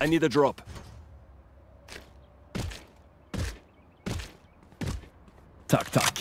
I need a drop. Tuck, tuck.